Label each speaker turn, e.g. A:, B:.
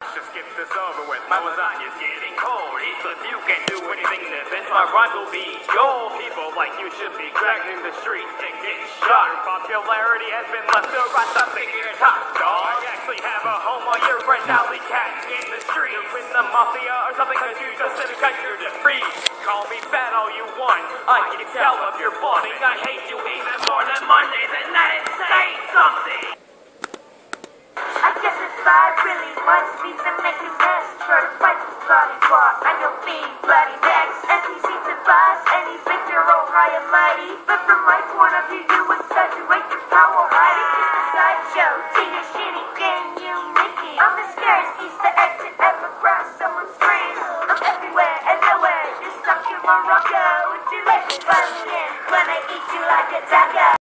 A: Just get this over with. My lasagna's getting cold. Eat you can do anything to this. My will be your People like you should be dragged in the street and get shot. Your popularity has been left to rot. Stop thinking you're top dog. I actually have a home while you're an alley cat in the street. You're in the mafia or something cause you just said because you're defeat. Call me fat all you want. I can tell if you're balding. I hate you even more than Monday the night and say something.
B: I guess if I really must be to make you mess, try to fight this bloody war on your big bloody necks. And he seems to boss, and he thinks you're high and mighty. But from my point of view, you exaggerate your power, right? It's a sideshow to your shitty game, you Mickey. I'm the scariest Easter egg to ever cross someone's screen. I'm everywhere and nowhere, just stuck in Morocco. Would you let me find me in when I eat you like a taco?